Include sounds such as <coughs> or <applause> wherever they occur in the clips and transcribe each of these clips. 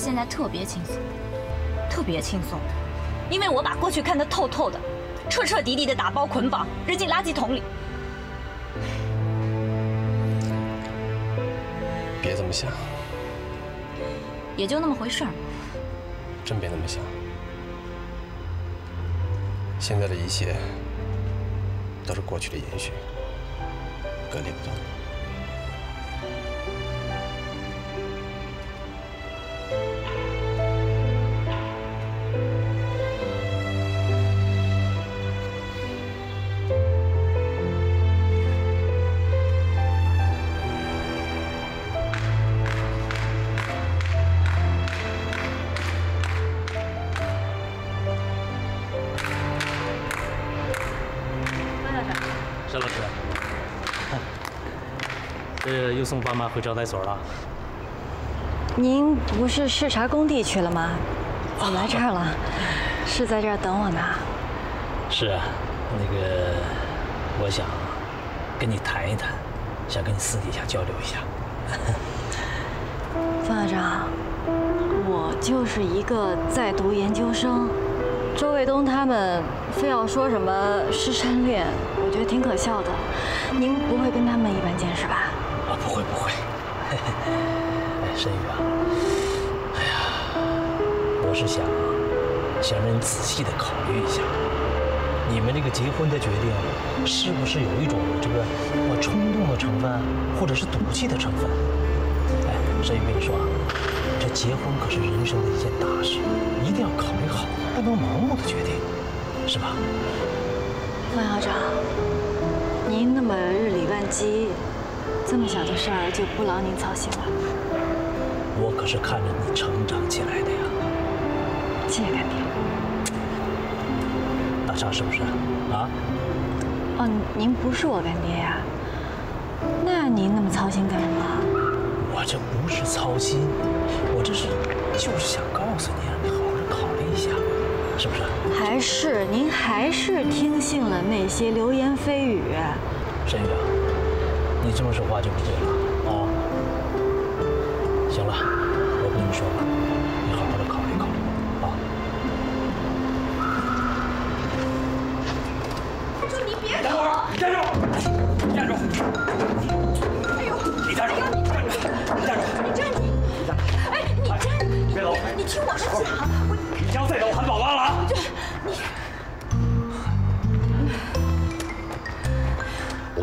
现在特别轻松，特别轻松，因为我把过去看得透透的，彻彻底底的打包捆绑，扔进垃圾桶里。别这么想，也就那么回事儿。真别那么想。现在的一切都是过去的延续，割离不断。沈老师，<laughs> 这又送爸妈回招待所了。您不是视察工地去了吗？<laughs> 怎么来这儿了？是在这儿等我呢？是啊，那个，我想跟你谈一谈，想跟你私底下交流一下。<laughs> 方校长，我就是一个在读研究生，周卫东他们非要说什么师生恋，得挺可笑的。您不会跟他们一般见识吧？啊，不会不会。<laughs> 哎，申宇啊，哎呀，我是想想让你仔细的考虑一下，你们这个结婚的决定，是不是有一种这个我冲动的成分，或者是赌气的成分？哎，申宇跟你说啊，这结婚可是人生的一件大事，一定要考虑好，不能盲目的决定，是吧？孟校长，您那么日理万机，这么小的事儿就不劳您操心了。我可是看着你成长起来的呀，谢谢干爹。大傻是不是？啊？哦，您不是我干爹呀？那您那么操心干什么？我这不是操心，我这是是您还是听信了那些流言蜚语？沈局长，你这么说话就不对了啊！行了，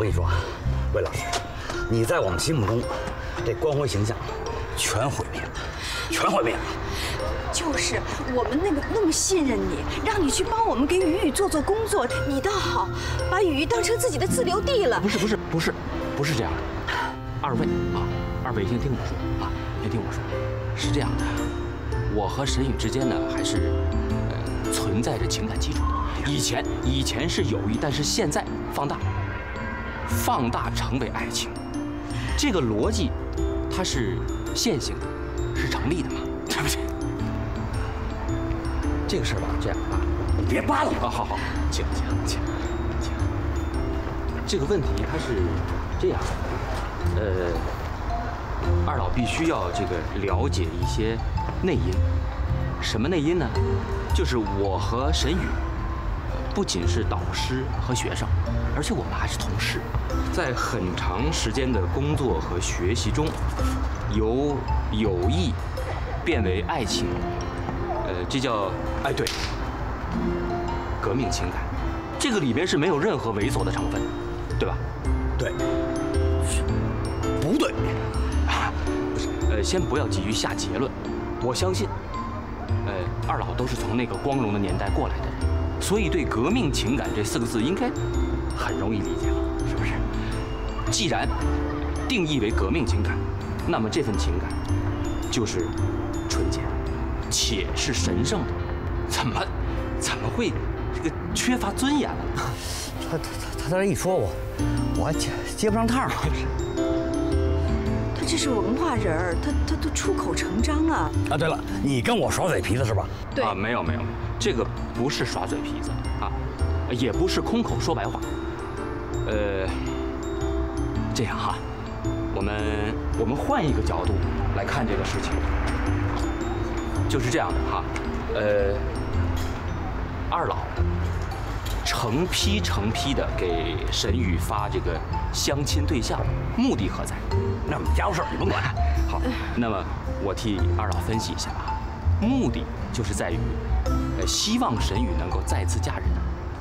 跟你说啊，魏老师，你在我们心目中这光辉形象全毁灭了，全毁灭了。就是我们那个那么信任你，让你去帮我们给雨雨做做工作，你倒好，把雨雨当成自己的自留地了。不是不是不是不是这样的，二位啊，二位先听我说啊，先听我说，是这样的，我和沈宇之间呢还是呃存在着情感基础的，以前以前是友谊，但是现在放大，放大成为爱情，这个逻辑它是线性的，是成立的嘛？对不对？这个事儿吧，这样啊，你别扒拉啊，好好，请请请请。这个问题它是这样，呃，二老必须要这个了解一些内因。什么内因呢？就是我和沈宇，不仅是导师和学生，而且我们还是同事，在很长时间的工作和学习中，由友谊变为爱情，呃，这叫哎对，革命情感，这个里边是没有任何猥琐的成分，对吧？对，不对，不是，呃，先不要急于下结论，我相信。呃，二老都是从那个光荣的年代过来的人，所以对“革命情感”这四个字应该很容易理解了，是不是？既然定义为革命情感，那么这份情感就是纯洁，且是神圣的，怎么怎么会这个缺乏尊严了？他他他他这一说，我我还接接不上趟了！他这是文化人儿，他他都出口成章啊！啊，对了，你跟我耍嘴皮子是吧？对啊，没有没有，这个不是耍嘴皮子啊，也不是空口说白话。呃，这样哈，我们我们换一个角度来看这个事情，就是这样的哈，呃，二老成批成批的给沈宇发这个相亲对象，目的何在？那我们家务事你甭管。好，那么我替二老分析一下啊，目的就是在于，希望沈宇能够再次嫁人，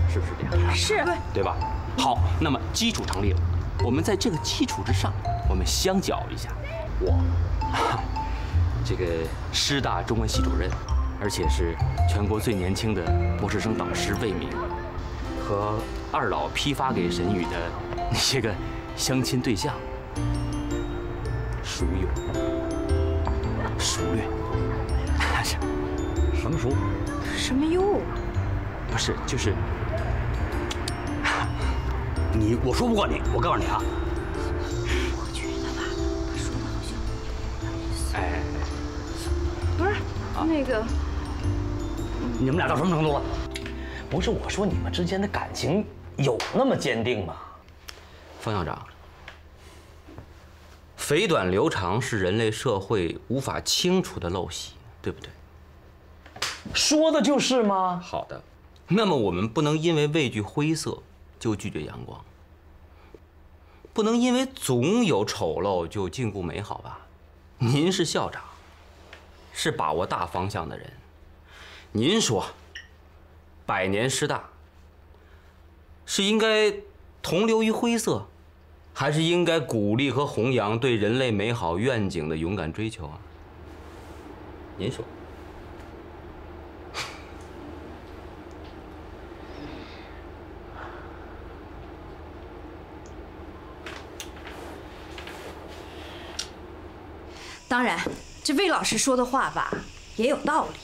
是不是这样？是，对吧？好，那么基础成立了，我们在这个基础之上，我们相较一下，我，这个师大中文系主任，而且是全国最年轻的博士生导师魏明，和二老批发给沈宇的那些个相亲对象。孰优？孰劣？什么孰？什么优？不是，就是 <coughs> 你，我说不过你。我告诉你啊，我觉得吧，他说的好像哎，不是那个，你们俩到什么程度了？不是我说你们之间的感情有那么坚定吗？方校长，肥短流长是人类社会无法清除的陋习，对不对？说的就是吗？好的，那么我们不能因为畏惧灰色就拒绝阳光，不能因为总有丑陋就禁锢美好吧？您是校长，是把握大方向的人，您说，百年师大是应该同流于灰色，还是应该鼓励和弘扬对人类美好愿景的勇敢追求啊？您说。当然，这魏老师说的话吧，也有道理。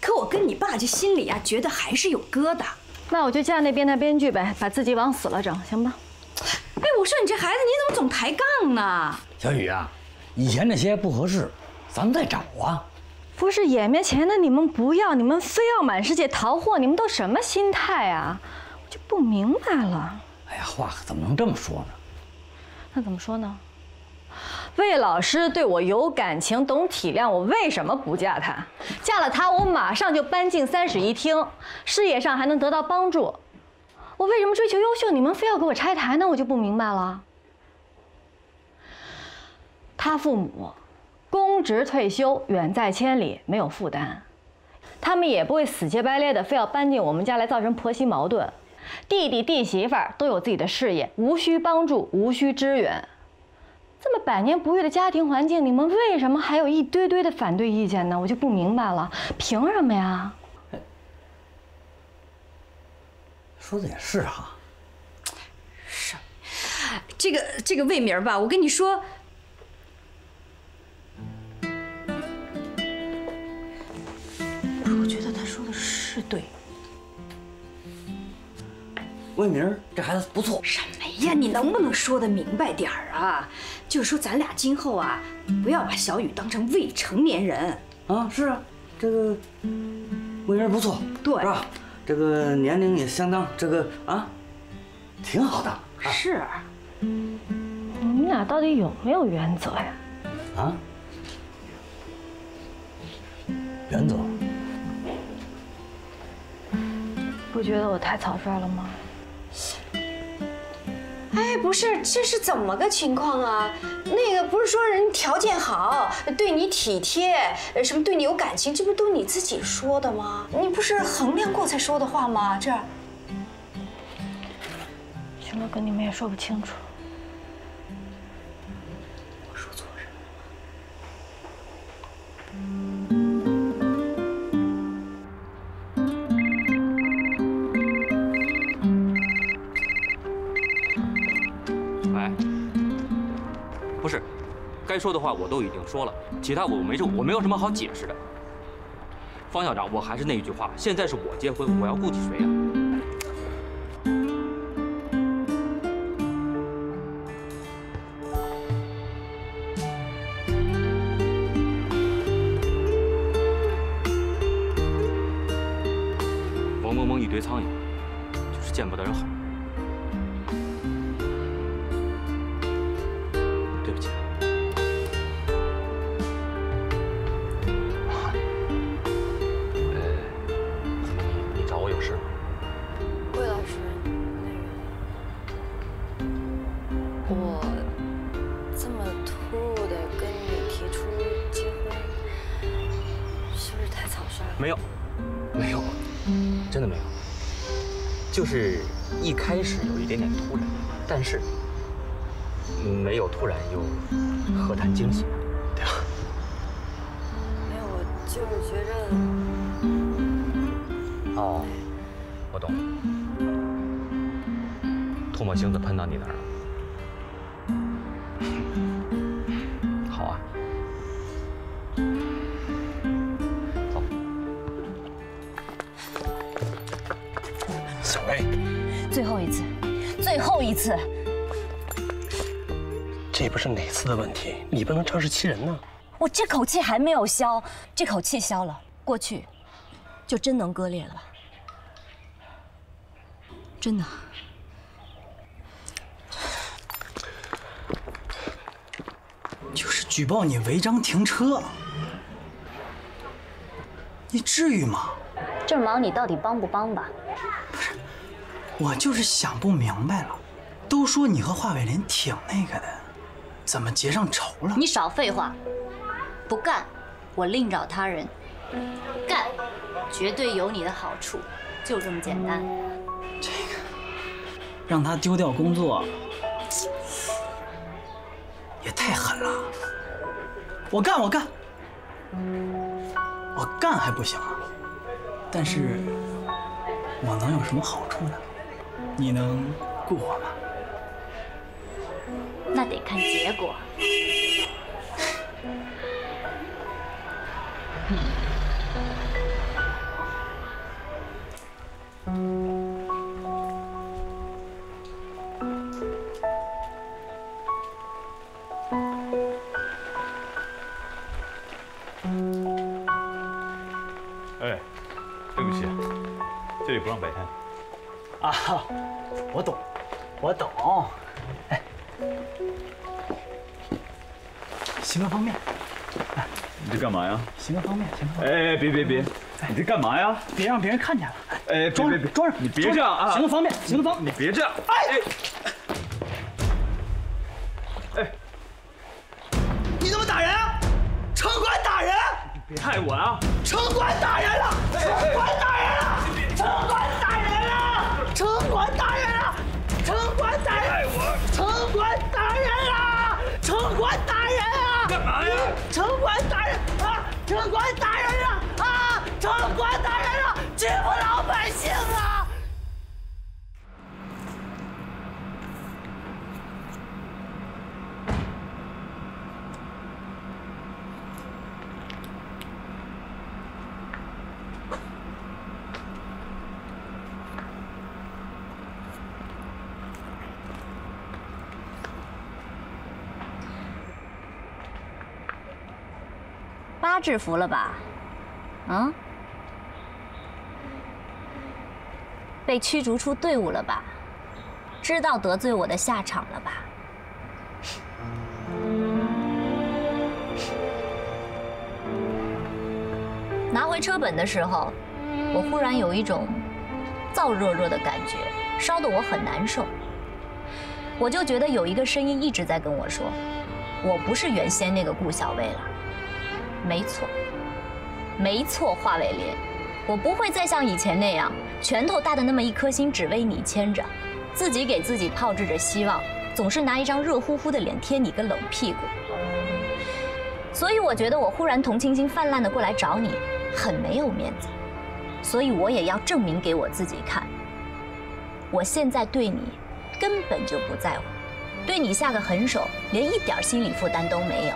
可我跟你爸这心里啊，觉得还是有疙瘩。那我就嫁那变态编剧呗，把自己往死了整，行吧？哎，我说你这孩子，你怎么总抬杠呢？小雨啊，以前那些不合适，咱们再找啊。不是眼面前的你们不要，你们非要满世界淘货，你们都什么心态啊？我就不明白了。哎呀，话怎么能这么说呢？那怎么说呢？魏老师对我有感情，懂体谅，我为什么不嫁他？嫁了他，我马上就搬进三室一厅，事业上还能得到帮助。我为什么追求优秀，你们非要给我拆台呢？我就不明白了。他父母公职退休，远在千里，没有负担，他们也不会死乞白赖的非要搬进我们家来造成婆媳矛盾。弟弟弟媳妇儿都有自己的事业，无需帮助，无需支援。这么百年不遇的家庭环境，你们为什么还有一堆堆的反对意见呢？我就不明白了，凭什么呀？说的也是哈。是，这个这个魏明儿吧，我跟你说，我觉得他说的是对。魏明，这孩子不错。什么呀，你能不能说的明白点儿啊？就是说咱俩今后啊，不要把小雨当成未成年人。啊，是啊，这个魏明不错，对是吧？这个年龄也相当，这个啊，挺好的是，你们俩到底有没有原则呀？啊。原则，不觉得我太草率了吗？哎，不是，这是怎么个情况啊？那个不是说人条件好，对你体贴，什么对你有感情，这不都你自己说的吗？你不是衡量过才说的话吗？这。什么，跟你们也说不清楚。该说的话我都已经说了，其他我没这我没有什么好解释的。方校长，我还是那句话，现在是我结婚，我要顾及谁呀、小薇，最后一次，最后一次，这不是哪次的问题，你不能仗势欺人呢。我这口气还没有消，这口气消了，过去就真能割裂了吧？真的。就是举报你违章停车，你至于吗？这忙你到底帮不帮吧？我就是想不明白了，都说你和华伟林挺那个的，怎么结上仇了？你少废话，不干，我另找他人；干，绝对有你的好处，就这么简单。这个让他丢掉工作，也太狠了。我干，我干，我干还不行啊？但是，我能有什么好处呢？你能雇我吗？那得看结果。哎，对不起，这里不让摆摊。啊，我懂，我懂。哎，行个方便，你这干嘛呀？行个方便，行个方便。哎，别别别，你这干嘛呀？别让别人看见了。哎，装别别别，着装上，你别这样啊！行个方便，行个方。你别这样。哎，哎，制服了吧？啊？被驱逐出队伍了吧？知道得罪我的下场了吧？拿回车本的时候，我忽然有一种燥热热的感觉，烧得我很难受。我就觉得有一个声音一直在跟我说，我不是原先那个顾小薇了。没错，没错，华伟林，我不会再像以前那样，拳头大的那么一颗心只为你牵着，自己给自己炮制着希望，总是拿一张热乎乎的脸贴你个冷屁股。所以我觉得我忽然同情心泛滥的过来找你，很没有面子。所以我也要证明给我自己看，我现在对你根本就不在乎，对你下个狠手连一点心理负担都没有。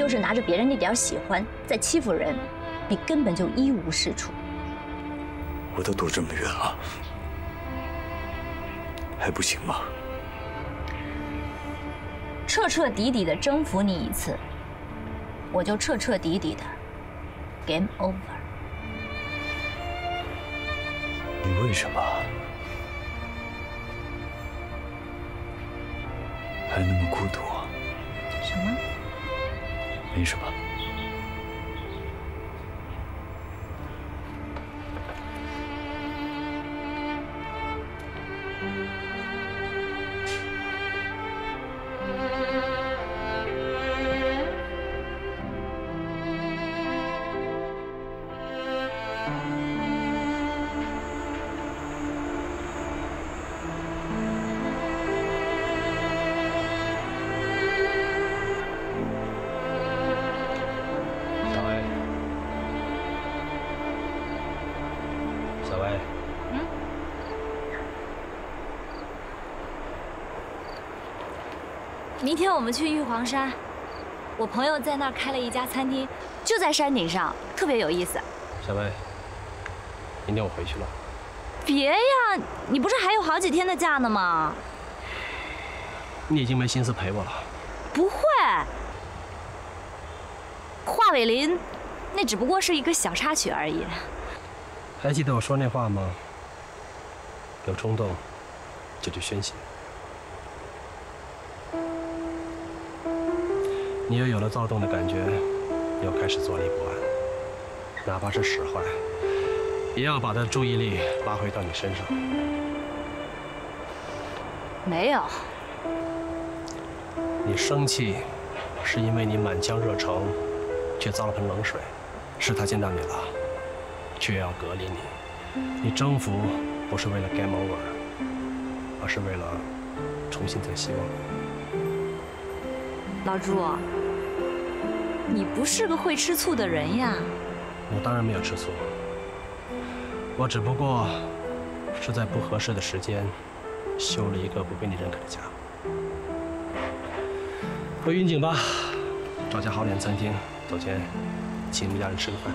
就是拿着别人那点喜欢在欺负人，你根本就一无是处。我都躲这么远了，还不行吗？彻彻底底的征服你一次，我就彻彻底底的 game over。你为什么还那么孤独？没什么。天我们去玉皇山，我朋友在那儿开了一家餐厅，就在山顶上，特别有意思。小薇，明天我回去了。别呀，你不是还有好几天的假呢吗？你已经没心思陪我了。不会，华伟林，那只不过是一个小插曲而已。还记得我说那话吗？有冲动就去宣泄。你又有了躁动的感觉，又开始坐立不安，哪怕是使坏，也要把他的注意力拉回到你身上。没有，你生气，是因为你满腔热诚，却遭了盆冷水，是他见到你了，却要隔离你。你征服不是为了 game over，而是为了重新再希望。老朱，你不是个会吃醋的人呀。我当然没有吃醋，我只不过是在不合适的时间修了一个不被你认可的家。回云锦吧，找家好点的餐厅，走前请你们家人吃个饭。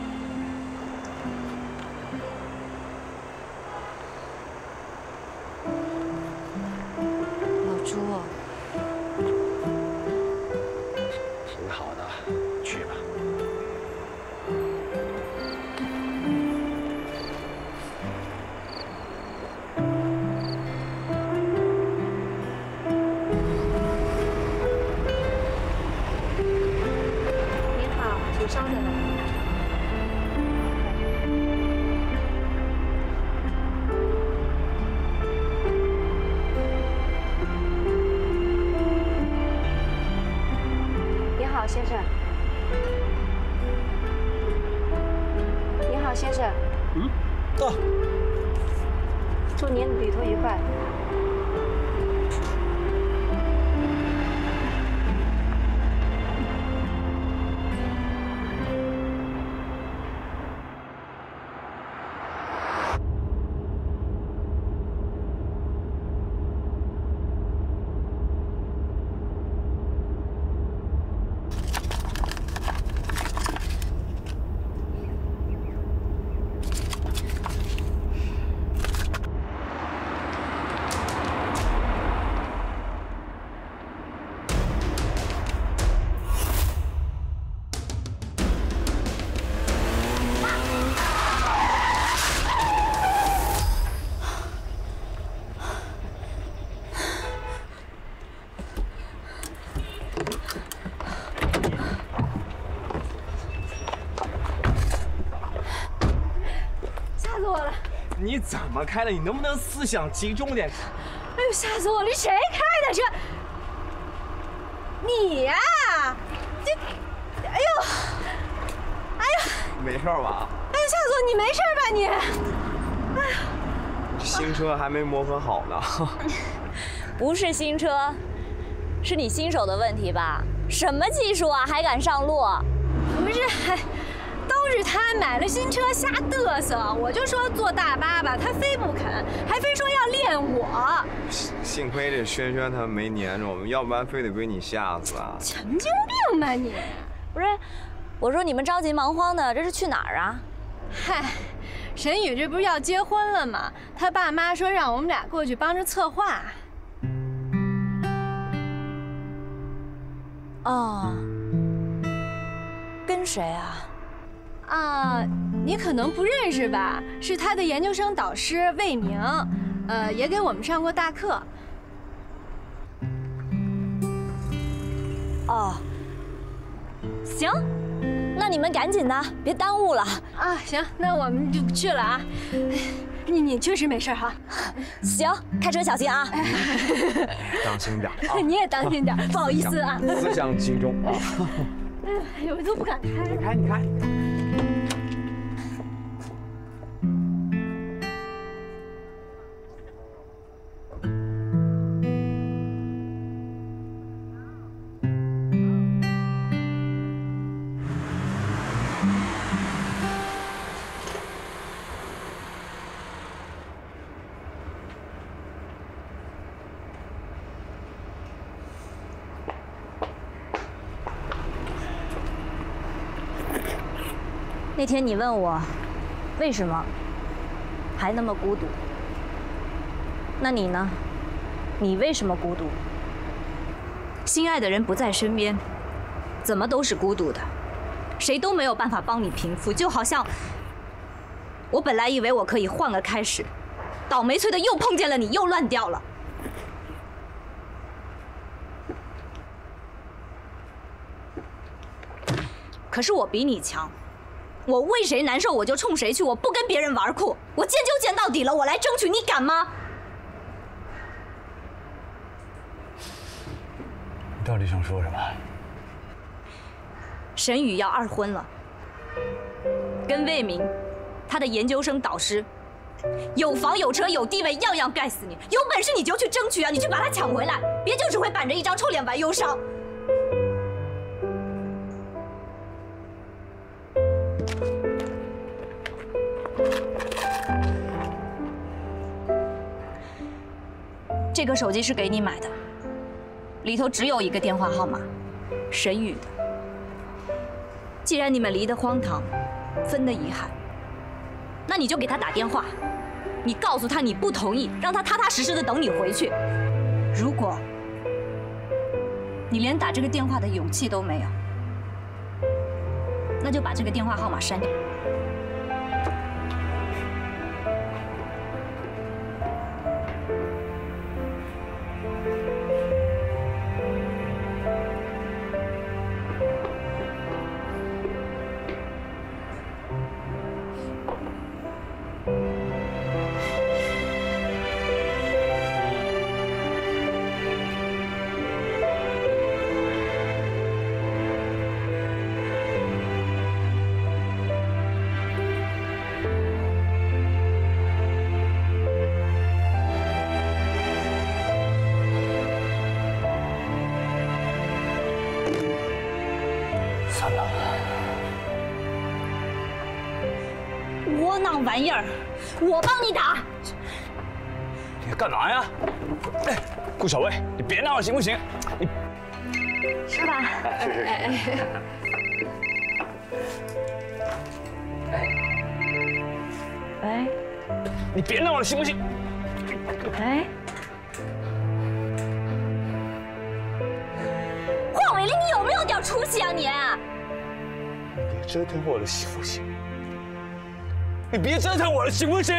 你怎么开的？你能不能思想集中点？哎呦，吓死我了！谁开的车？你呀、这，哎呦，哎呀，没事吧？哎呀，吓死我！你没事吧你？哎呀，新车还没磨合好呢。<laughs> 不是新车，是你新手的问题吧？什么技术啊，还敢上路？不是，哎都是他买了新车瞎嘚瑟，我就说坐大巴吧，他非不肯，还非说要练我，幸亏这轩轩他没粘着我们，要不然非得被你吓死啊！神经病吧你？不是，我说你们着急忙慌的，这是去哪儿啊？嗨，沈宇这不是要结婚了吗？他爸妈说让我们俩过去帮着策划。哦，跟谁啊？啊，你可能不认识吧？是他的研究生导师魏明，呃，也给我们上过大课。哦，行，那你们赶紧的，别耽误了。啊，行，那我们就去了啊。哎你你确实没事哈？行，开车小心啊。<laughs> 当心点啊！<laughs> 你也当心点，<laughs> 不好意思啊。思想集中啊！哎呦，我都不敢开。你开，你开。那天你问我，为什么还那么孤独？那你呢？你为什么孤独？心爱的人不在身边，怎么都是孤独的，谁都没有办法帮你平复，就好像我本来以为我可以换个开始，倒霉催的又碰见了你，又乱掉了。可是我比你强，我为谁难受我就冲谁去，我不跟别人玩酷，我贱就贱到底了，我来争取，你敢吗？你到底想说什么？沈宇要二婚了，跟魏明，他的研究生导师，有房有车有地位，样样盖死你。有本事你就去争取啊，你去把他抢回来，别就只会板着一张臭脸玩忧伤。这个手机是给你买的，里头只有一个电话号码，沈宇的。既然你们离得荒唐，分得遗憾，那你就给他打电话，你告诉他你不同意，让他踏踏实实的等你回去。如果你连打这个电话的勇气都没有，那就把这个电话号码删掉。窝囊玩意儿，我帮你打。你干嘛呀？哎，顾小薇，你别闹了行不行？你是吧？是是是。喂你别闹了行不行？哎，邝伟林，你有没有点出息啊你？别折腾我了行不行？你别折腾我了行不行？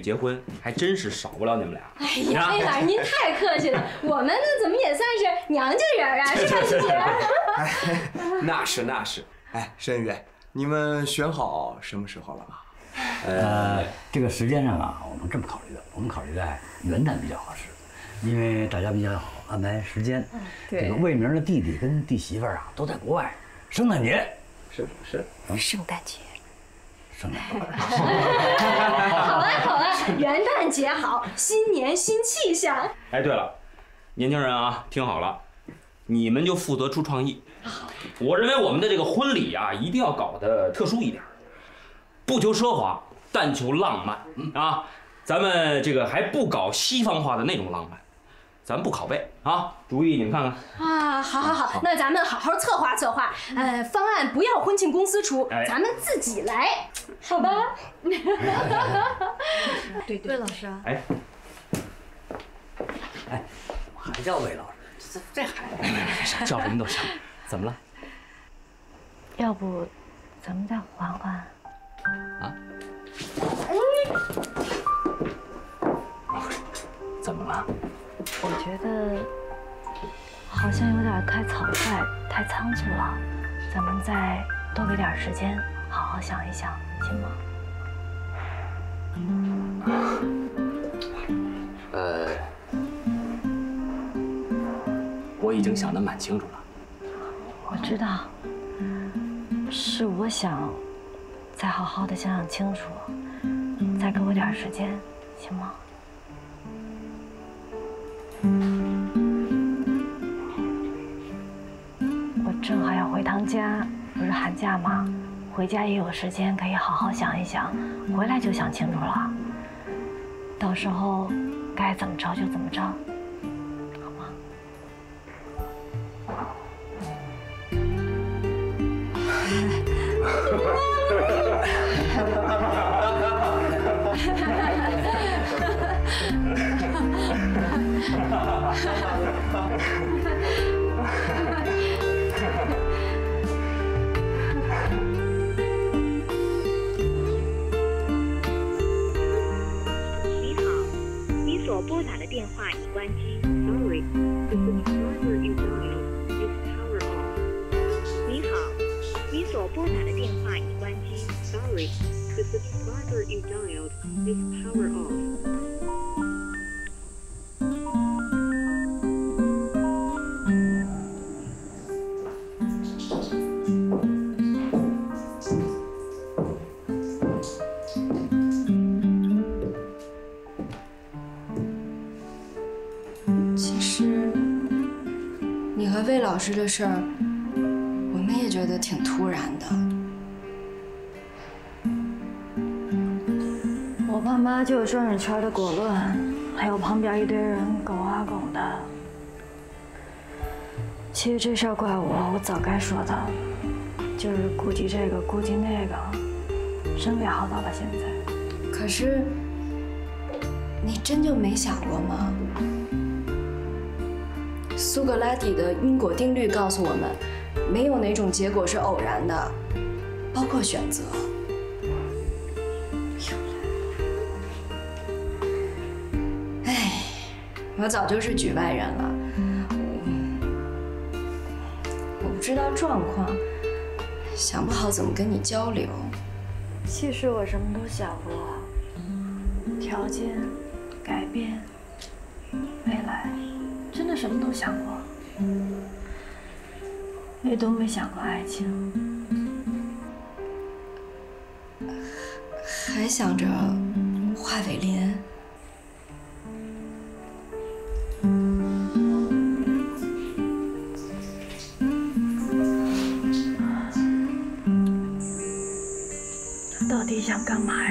结婚，还真是少不了你们俩。哎呀，魏老师您太客气了，我们呢怎么也算是娘家人啊，<laughs> 是吧，琪姐？哎，<laughs> 那是那是。哎，申宇，你们选好什么时候了吗？呃，这个时间上啊，我们这么考虑的，我们考虑在元旦比较合适，因为大家比较好安排时间。对这个魏明的弟弟跟弟媳妇儿啊都在国外，圣诞节是是，圣诞节。圣诞好啊好啊，元旦节好，新年新气象。哎，对了，年轻人啊，听好了，你们就负责出创意。我认为我们的这个婚礼啊，一定要搞得特殊一点，不求奢华，但求浪漫啊。咱们这个还不搞西方化的那种浪漫，咱不拷贝啊。主意你们看看。啊，好好好，那咱们好好策划策划，呃，方案不要婚庆公司出，哎咱们自己来，好吧？<laughs> 对对，魏老师啊，哎，还叫魏老师，这这孩子叫什么都行。<laughs> 怎么了？要不咱们再缓缓？啊？怎我觉得好像有点太草率、太仓促了，咱们再多给点时间，好好想一想，行吗？呃，我已经想得蛮清楚了。我知道，是我想再好好的想想清楚，再给我点时间，行吗？我正好要回趟家，不是寒假吗？回家也有时间可以好好想一想，回来就想清楚了。到时候该怎么着就怎么着。电话已关机。Sorry, the subscriber you dialed is power off. 你好，你所拨打的电话已关机。Sorry, the subscriber you dialed is power off. 师的事儿，我们也觉得挺突然的。我爸妈就有转转圈的果论，还有旁边一堆人狗啊狗的。其实这事儿怪我，我早该说的，就是顾及这个顾及那个，真没好到了现在。可是，你真就没想过吗？苏格拉底的因果定律告诉我们，没有哪种结果是偶然的，包括选择。唉，我早就是局外人了，我不知道状况，想不好怎么跟你交流。其实我什么都想过，条件、改变、什么都想过，唯独没想过爱情。还想着华伟林。他到底想干嘛呀？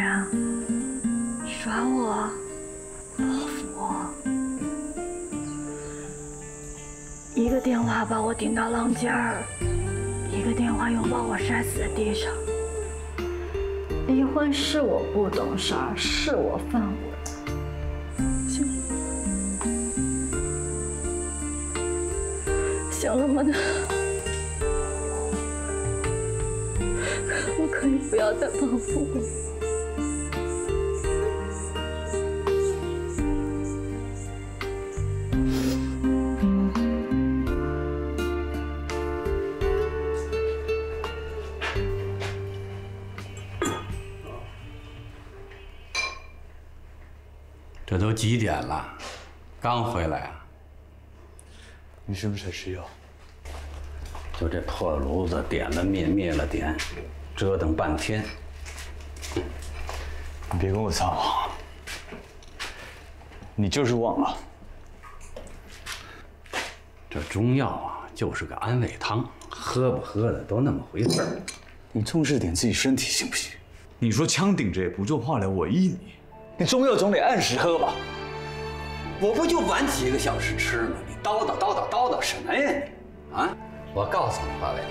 他把我顶到浪尖儿，一个电话又把我摔死在地上。离婚是我不懂事儿，是我犯规。行了，行了吗？我可以不要再报复我。几点了？刚回来啊？你是不是才吃药？就这破炉子，点了灭，灭了点，折腾半天。你别跟我撒谎，你就是忘了。这中药啊，就是个安慰汤，喝不喝的都那么回事儿。你重视点自己身体行不行？你说枪顶着也不做化疗，我依你。你中药总得按时喝吧？我不就晚几个小时吃吗？你叨叨叨叨叨叨什么呀你？啊！我告诉你吧，伟，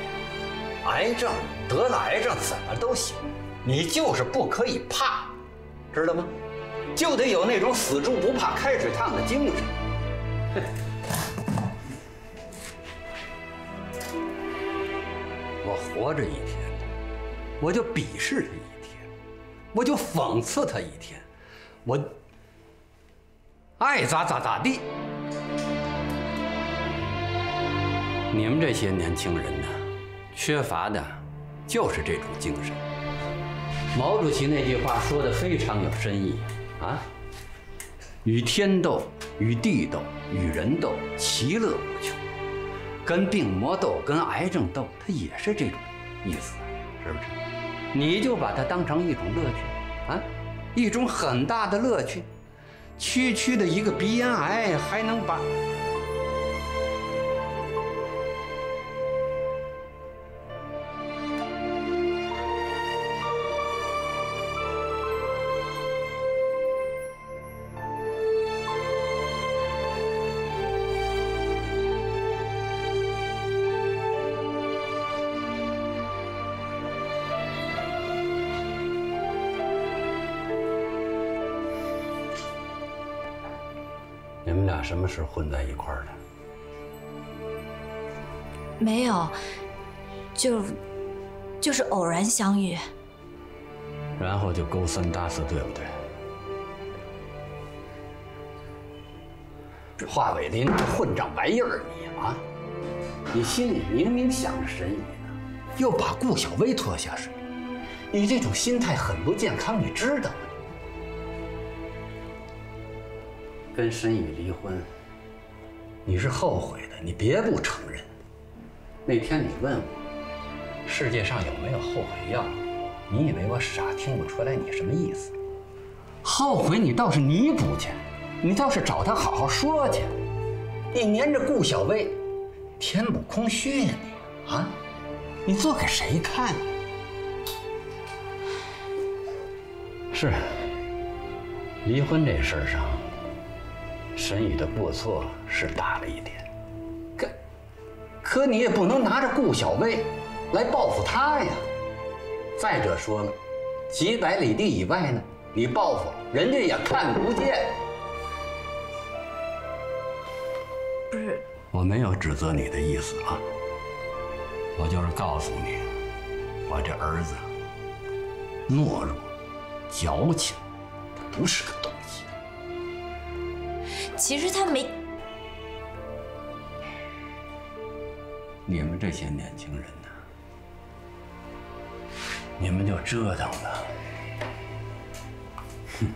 癌症得了癌症怎么都行，你就是不可以怕，知道吗？就得有那种死猪不怕开水烫的精神。哼 <laughs> 我活着一天，我就鄙视他一天，我就讽刺他一天，我爱咋咋咋地。你们这些年轻人呢，缺乏的就是这种精神。毛主席那句话说的非常有深意啊：“与天斗，与地斗，与人斗，其乐无穷。”跟病魔斗，跟癌症斗，它也是这种意思，是不是？你就把它当成一种乐趣啊，一种很大的乐趣。区区的一个鼻咽癌，还能把么时混在一块儿的？没有，就就是偶然相遇。然后就勾三搭四，对不对？华伟林，混账玩意儿你啊！你心里明明想着沈宇呢，又把顾小薇拖下水，你这种心态很不健康，你知道吗？跟沈宇离婚，你是后悔的，你别不承认。那天你问我，世界上有没有后悔药？你以为我傻听不出来你什么意思？后悔你倒是弥补去，你倒是找他好好说去。你黏着顾小薇，填补空虚呀你啊！你做给谁看？是，离婚这事儿上。沈宇的过错是大了一点，可可你也不能拿着顾小薇来报复他呀。再者说了，几百里地以外呢，你报复人家也看不见。不是，我没有指责你的意思啊，我就是告诉你，我这儿子懦弱、矫情，他不是个东西。其实他没。你们这些年轻人呢？你们就折腾了，哼！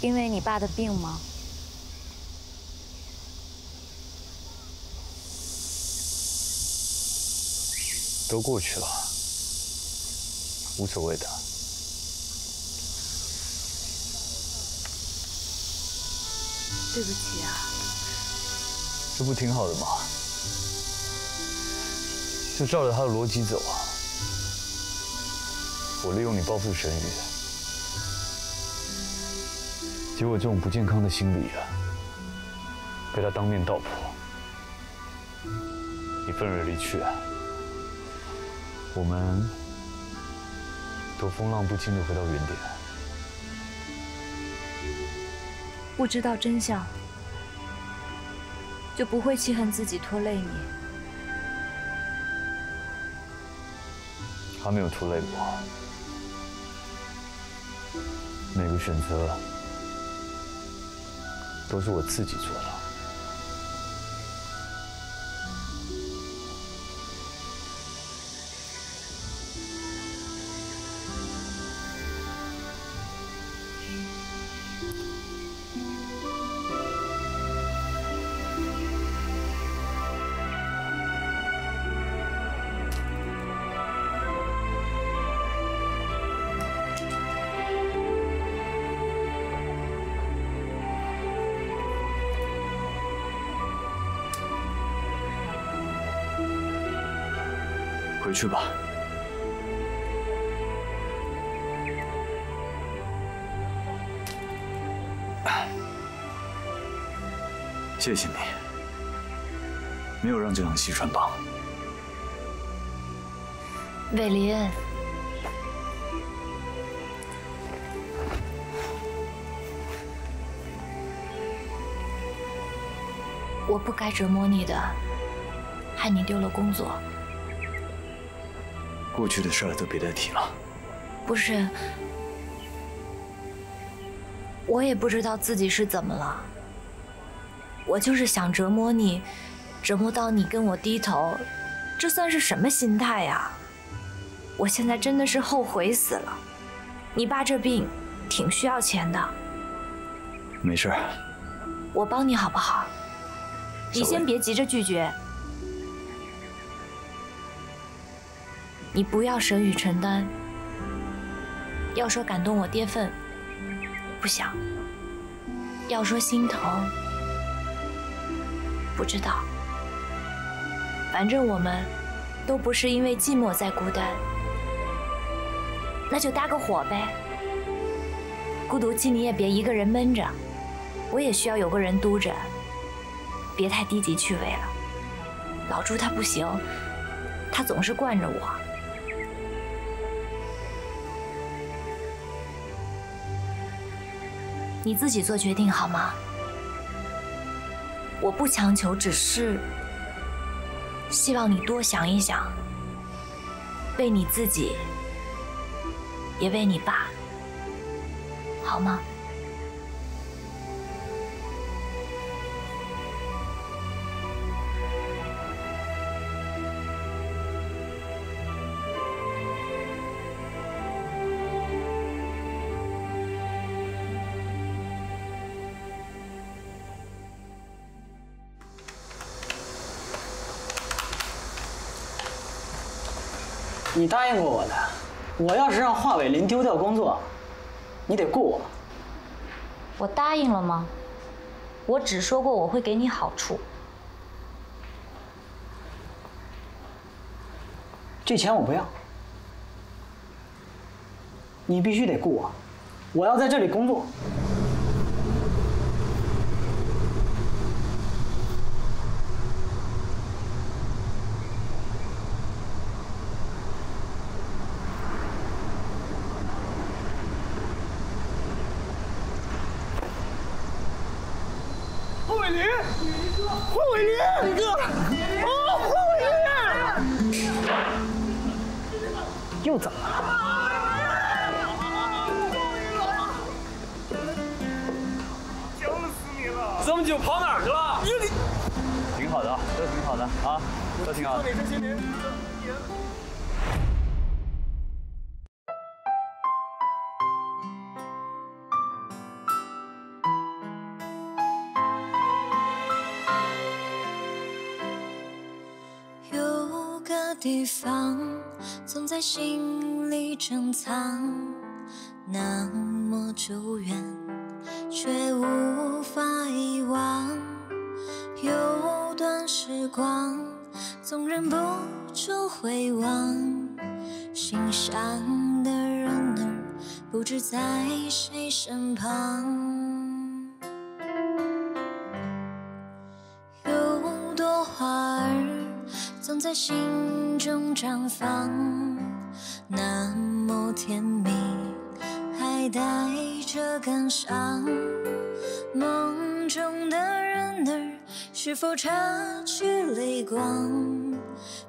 因为你爸的病吗？都过去了，无所谓的。对不起啊。这不挺好的吗？就照着他的逻辑走啊。我利用你报复沈宇，结果这种不健康的心理啊，被他当面道破，你愤而离去啊，我们都风浪不惊的回到原点。不知道真相，就不会气恨自己拖累你。他没有拖累我，每个选择都是我自己做的。回去吧。谢谢你，没有让这场戏穿帮。伟林，我不该折磨你的，害你丢了工作。过去的事儿都别再提了。不是，我也不知道自己是怎么了。我就是想折磨你，折磨到你跟我低头，这算是什么心态呀？我现在真的是后悔死了。你爸这病挺需要钱的，没事，我帮你好不好？你先别急着拒绝，你不要舍与承担。要说感动我跌份，不想；要说心疼，不知道。反正我们都不是因为寂寞在孤单，那就搭个伙呗。孤独期你也别一个人闷着，我也需要有个人督着。别太低级趣味了。老朱他不行，他总是惯着我。你自己做决定好吗？我不强求，只是希望你多想一想，为你自己，也为你爸，好吗？你答应过我的，我要是让华伟林丢掉工作，你得雇我。我答应了吗？我只说过我会给你好处。这钱我不要，你必须得雇我，我要在这里工作。心里珍藏那么久远却无法遗忘。有段时光总忍不住回望心上的人儿不知在谁身旁。有朵花儿总在心中绽放。那么甜蜜还带着感伤。梦中的人儿是否擦去泪光？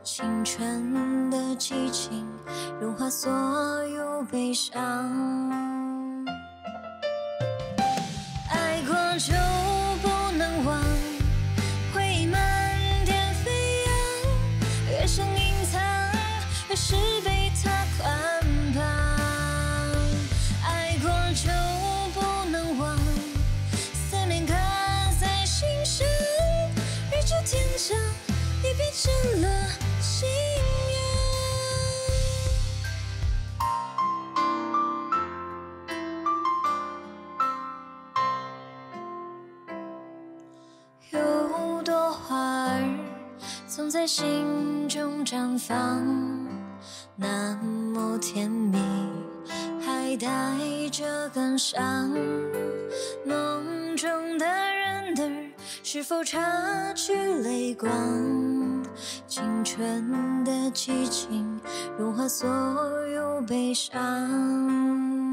青春的激情融化所有悲伤。心中绽放那么甜蜜还带着感伤。梦中的人儿是否擦去泪光？青春的激情融化所有悲伤。